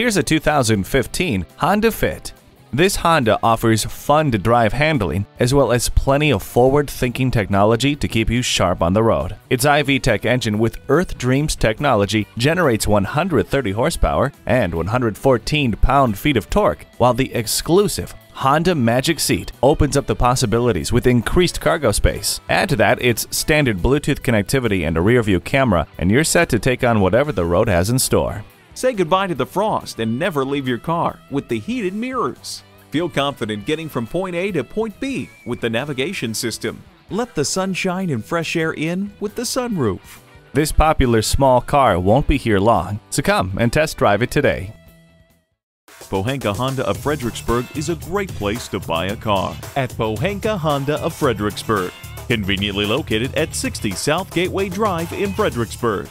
Here's a 2015 Honda Fit. This Honda offers fun to drive handling as well as plenty of forward-thinking technology to keep you sharp on the road. Its iVTEC engine with Earth Dreams technology generates 130 horsepower and 114 pound-feet of torque, while the exclusive Honda Magic Seat opens up the possibilities with increased cargo space. Add to that its standard Bluetooth connectivity and a rear-view camera, and you're set to take on whatever the road has in store. Say goodbye to the frost and never leave your car with the heated mirrors. Feel confident getting from point A to point B with the navigation system. Let the sunshine and fresh air in with the sunroof. This popular small car won't be here long, so come and test drive it today. Pohanka Honda of Fredericksburg is a great place to buy a car. At Pohanka Honda of Fredericksburg, conveniently located at 60 South Gateway Drive in Fredericksburg.